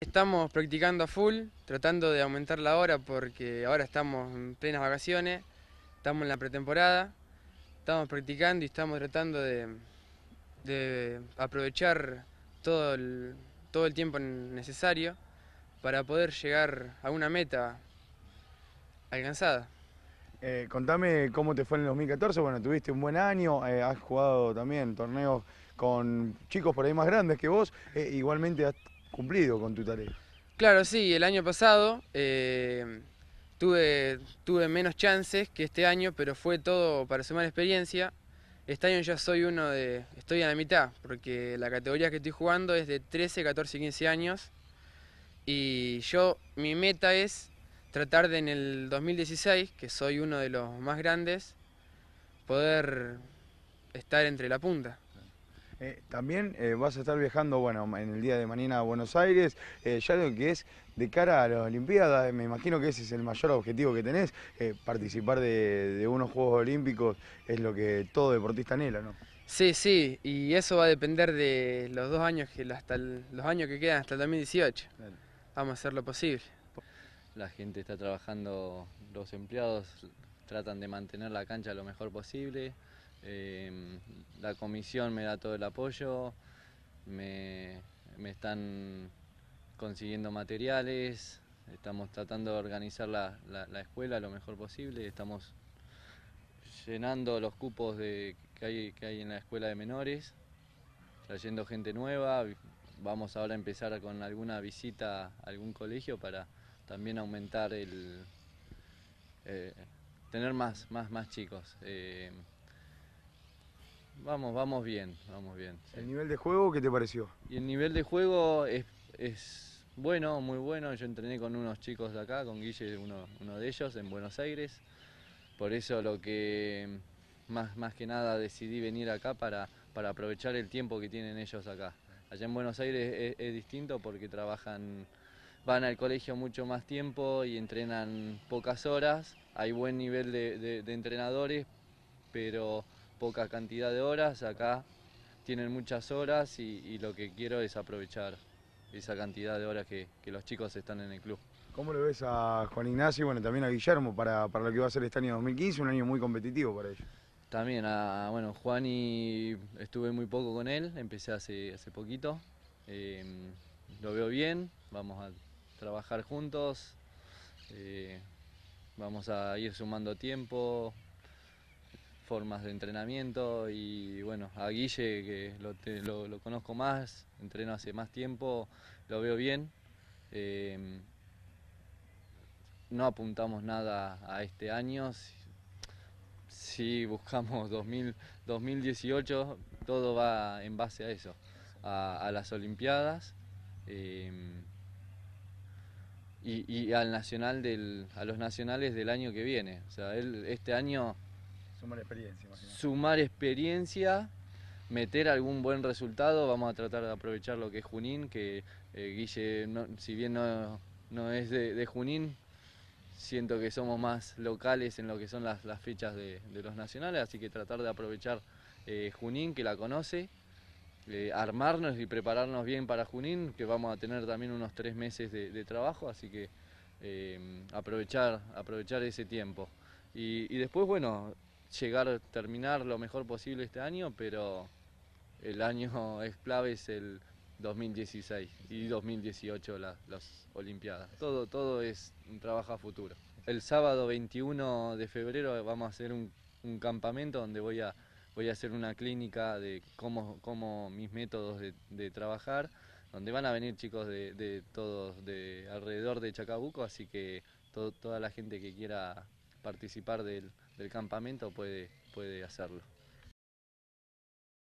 Estamos practicando a full, tratando de aumentar la hora porque ahora estamos en plenas vacaciones, estamos en la pretemporada, estamos practicando y estamos tratando de, aprovechar todo el, todo el tiempo necesario para poder llegar a una meta alcanzada. Eh, contame cómo te fue en el 2014, bueno, tuviste un buen año, eh, has jugado también torneos con chicos por ahí más grandes que vos, eh, igualmente has cumplido con tu tarea. Claro, sí, el año pasado eh, tuve, tuve menos chances que este año, pero fue todo para sumar experiencia. Este año ya soy uno de, estoy a la mitad, porque la categoría que estoy jugando es de 13, 14, 15 años. Y yo, mi meta es tratar de en el 2016, que soy uno de los más grandes, poder estar entre la punta. Eh, también eh, vas a estar viajando, bueno, en el día de mañana a Buenos Aires, eh, ya lo que es de cara a las Olimpiadas, me imagino que ese es el mayor objetivo que tenés, participar de, unos Juegos Olímpicos es lo que todo deportista anhela, ¿no? Sí, sí, y eso va a depender de los dos años que, hasta los años que quedan hasta el 2018. Vamos a hacer lo posible. La gente está trabajando, los empleados tratan de mantener la cancha lo mejor posible. Em, la comisión me da todo el apoyo, me, están consiguiendo materiales, estamos tratando de organizar la, escuela lo mejor posible, estamos llenando los cupos de, que, hay, que hay en la escuela de menores, trayendo gente nueva, vamos ahora a empezar con alguna visita a algún colegio para también aumentar el... Eh, tener más, más, más chicos. Eh, Vamos, vamos bien, vamos bien. ¿El nivel de juego qué te pareció? Y el nivel de juego es, bueno, muy bueno. Yo entrené con unos chicos de acá, con Guille, uno, uno de ellos, en Buenos Aires. Por eso lo que más, más que nada decidí venir acá para, para aprovechar el tiempo que tienen ellos acá. Allá en Buenos Aires es, distinto porque trabajan, van al colegio mucho más tiempo y entrenan pocas horas. Hay buen nivel de entrenadores, pero poca cantidad de horas, acá tienen muchas horas y, lo que quiero es aprovechar esa cantidad de horas que, los chicos están en el club. ¿Cómo lo ves a Juan Ignacio y bueno, también a Guillermo para, lo que va a ser este año 2015, un año muy competitivo para ellos? También, a, bueno, Juan y estuve muy poco con él, empecé hace, hace poquito, em, lo veo bien, vamos a trabajar juntos, eh, vamos a ir sumando tiempo, formas de entrenamiento y bueno, a Guille que lo, conozco más, entreno hace más tiempo, lo veo bien. Em, no apuntamos nada a este año, si, buscamos 2018, todo va en base a eso, a, las Olimpiadas. Em, y, al nacional del, a los nacionales del año que viene. O sea, él, este año Sumar experiencia. Meter algún buen resultado. Vamos a tratar de aprovechar lo que es Junín, que eh, Guille, si bien no, es de, Junín, siento que somos más locales en lo que son las, fechas de, los nacionales, así que tratar de aprovechar eh, Junín, que la conoce, eh, armarnos y prepararnos bien para Junín, que vamos a tener también unos tres meses de, trabajo, así que aprovechar, aprovechar ese tiempo. Y después, bueno, llegar, terminar lo mejor posible este año, pero el año es clave es el 2016 y 2018 las Olimpiadas. Todo, todo es un trabajo a futuro. El sábado 21 de febrero vamos a hacer un, campamento donde voy a, voy a hacer una clínica de cómo, cómo mis métodos de, trabajar, donde van a venir chicos de, todos de alrededor de Chacabuco, así que toda la gente que quiera participar del, campamento puede, puede hacerlo.